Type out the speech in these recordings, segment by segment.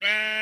Bang!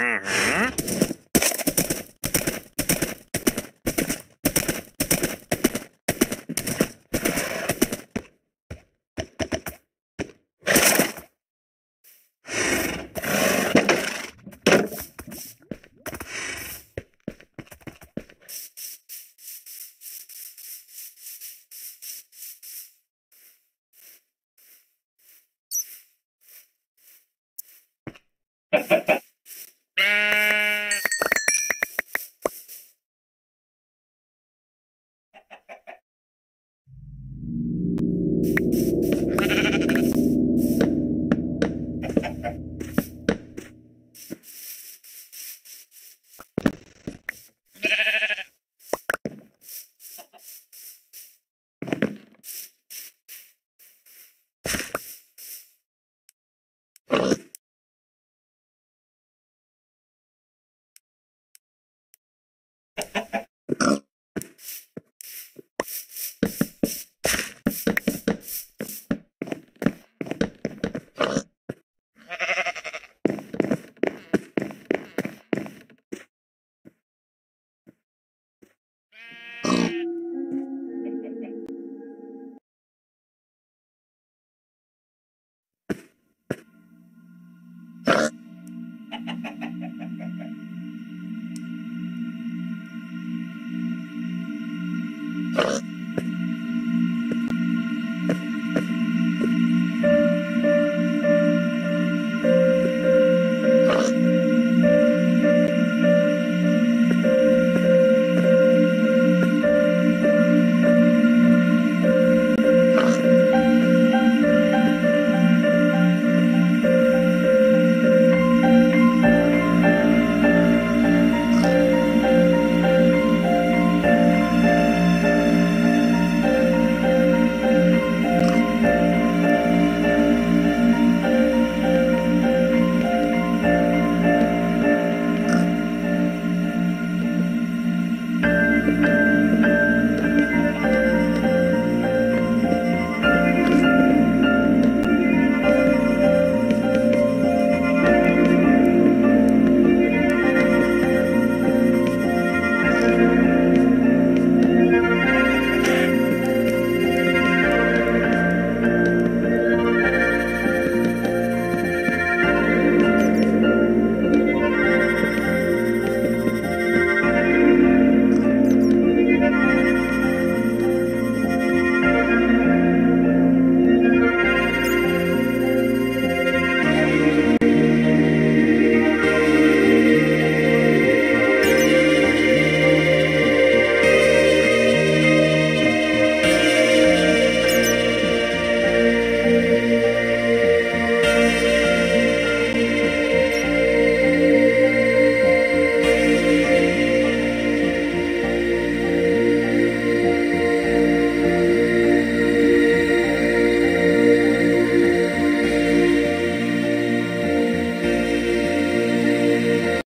Mhm. you